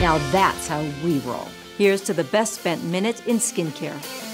Now that's how we roll. Here's to the best spent minute in skincare.